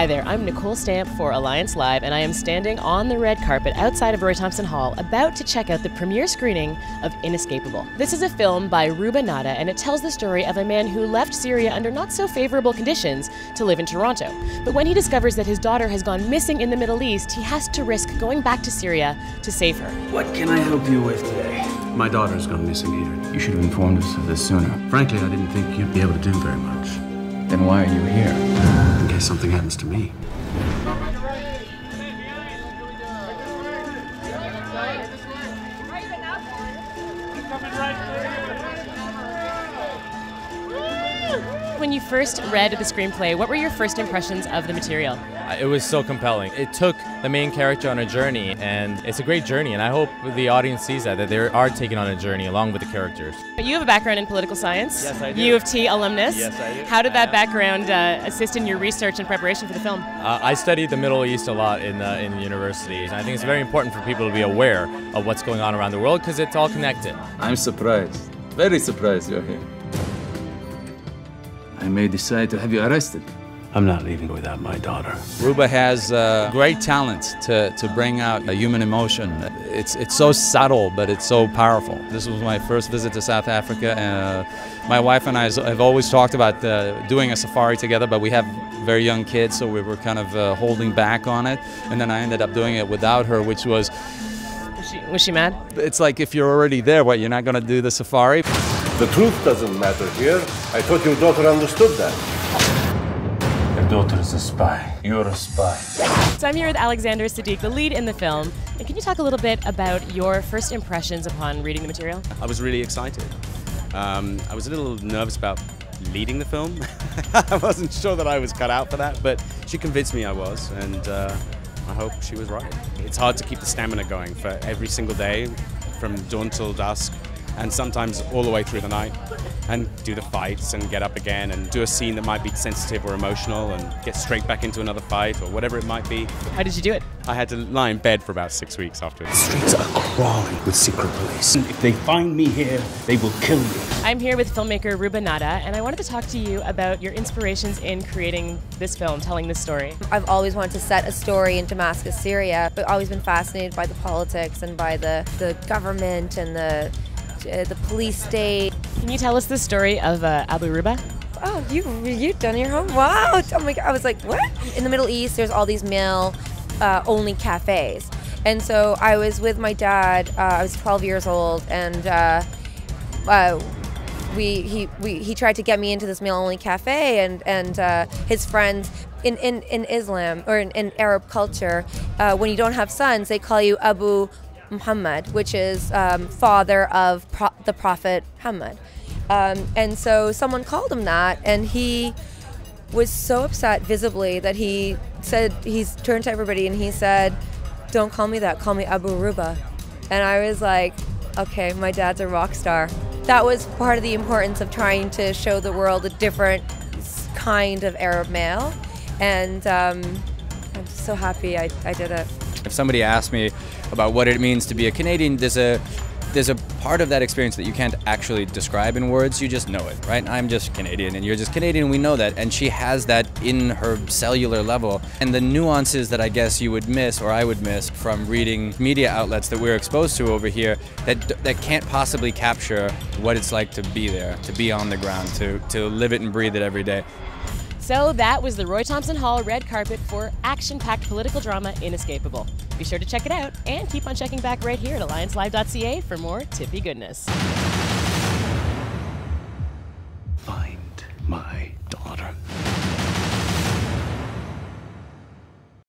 Hi there, I'm Nicole Stamp for Alliance Live, and I am standing on the red carpet outside of Roy Thomson Hall about to check out the premiere screening of Inescapable. This is a film by Ruba Nadda, and it tells the story of a man who left Syria under not so favorable conditions to live in Toronto. But when he discovers that his daughter has gone missing in the Middle East, he has to risk going back to Syria to save her. What can I help you with today? My daughter's gone missing, Adrian. You should have informed us of this sooner. Frankly, I didn't think you'd be able to do very much. Then why are you here? In case something happens to me. When you first read the screenplay, what were your first impressions of the material? It was so compelling. It took the main character on a journey, and it's a great journey. And I hope the audience sees that that they are taken on a journey along with the characters. You have a background in political science. Yes, I do. U of T alumnus. Yes, I do. How did that background uh, assist in your research and preparation for the film? Uh, I studied the Middle East a lot in uh, in university, and I think it's very important for people to be aware of what's going on around the world because it's all connected. I'm surprised. Very surprised you're here. I may decide to have you arrested. I'm not leaving without my daughter. Ruba has uh, great talent to, to bring out a human emotion. It's, it's so subtle, but it's so powerful. This was my first visit to South Africa. Uh, my wife and I have always talked about uh, doing a safari together, but we have very young kids, so we were kind of uh, holding back on it. And then I ended up doing it without her, which was, Was she, was she mad? it's like if you're already there, what, you're not going to do the safari? The truth doesn't matter here. I thought your daughter understood that. Your daughter is a spy. You're a spy. So I'm here with Alexander Siddig, the lead in the film. And can you talk a little bit about your first impressions upon reading the material? I was really excited. Um, I was a little nervous about leading the film. I wasn't sure that I was cut out for that, but she convinced me I was, and uh, I hope she was right. It's hard to keep the stamina going for every single day from dawn till dusk, and sometimes all the way through the night, and do the fights and get up again and do a scene that might be sensitive or emotional and get straight back into another fight or whatever it might be. How did you do it? I had to lie in bed for about six weeks afterwards. Streets are crawling with secret police. And if they find me here, they will kill me. I'm here with filmmaker Ruba Nadda, and I wanted to talk to you about your inspirations in creating this film, telling this story. I've always wanted to set a story in Damascus, Syria, but always been fascinated by the politics and by the, the government and the uh, the police state. Can you tell us the story of uh, Abu Ruba? Oh, you you done your homework? Wow! Oh my god! I was like, what? In the Middle East, there's all these male uh, only cafes, and so I was with my dad. Uh, I was 12 years old, and uh, uh, we he we, he tried to get me into this male only cafe, and and uh, his friends. In, in, in Islam or in, in Arab culture, uh, when you don't have sons, they call you Abu Muhammad, which is um, father of pro- the Prophet Muhammad. Um, and so someone called him that, and he was so upset visibly that he said, he's turned to everybody and he said, Don't call me that, call me Abu Ruba. And I was like, Okay, my dad's a rock star. That was part of the importance of trying to show the world a different kind of Arab male. And um, I'm so happy I, I did it. If somebody asks me about what it means to be a Canadian, there's a there's a part of that experience that you can't actually describe in words. You just know it, right? I'm just Canadian and you're just Canadian. We know that. And she has that in her cellular level. And the nuances that I guess you would miss or I would miss from reading media outlets that we're exposed to over here that that can't possibly capture what it's like to be there, to be on the ground, to to live it and breathe it every day. So that was the Roy Thomson Hall red carpet for action-packed political drama Inescapable. Be sure to check it out and keep on checking back right here at alliancelive.ca for more tippy goodness. Find my.